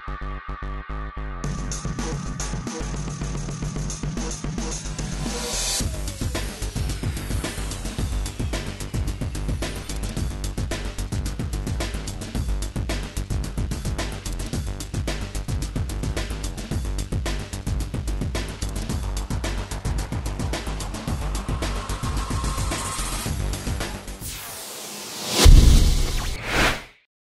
フフフフ。